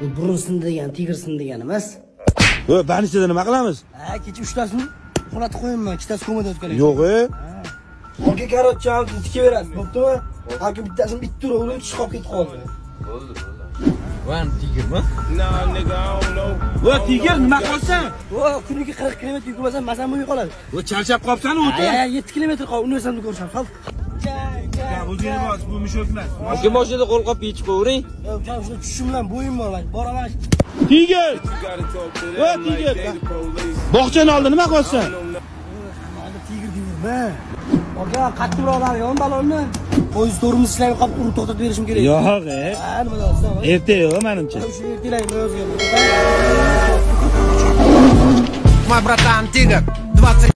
Bu burun sindi degan tigr sindi degan emas Ho, banishda nima qilamiz? ha kecha uchtasini uxlatib qo'yaman ikkitasi komada o'tgan Yo'q, e. Olga karotcha tikaverasiz bo'ptimi balki bittasini bitta turib urib tish qolib ketib qoldi Van tigirmi? Ho, tigir nima qilsan? o kuniga qirq kilometr yugurmasam masam bo'lmay qoladi Ho, charchab qolibsan o'ta. ha yetti kilometr qoldi universitetni ko'risham sol O'zingni bos, bu mushuk emas. Ikki mashinada qo'lqop yechib qo'yavering. Yo, shu tushim bilan bo'yim bor man boraman Tigir! Ho, tigir! Bog'chani oldi nima qilyapsan? tigr deyverma aka qattiqroqlar yon balonni poyezd to'rimiz ishlamay qolib urib to'xtatib berishim kerak Yo'q, e. ha nima deyapsan Erta yo'q menimcha. shu ertalang yozgan Мой братан Тигр, 20